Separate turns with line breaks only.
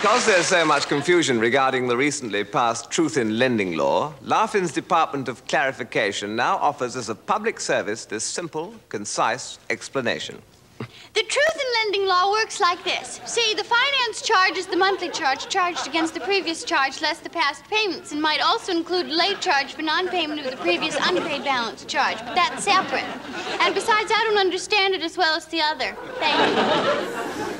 Because there's so much confusion regarding the recently passed Truth in Lending law, Laugh-In's Department of Clarification now offers as a public service this simple, concise explanation.
The truth in lending law works like this. See, the finance charge is the monthly charge charged against the previous charge less the past payments and might also include late charge for non-payment of the previous unpaid balance charge, but that's separate. And besides, I don't understand it as well as the other. Thank you.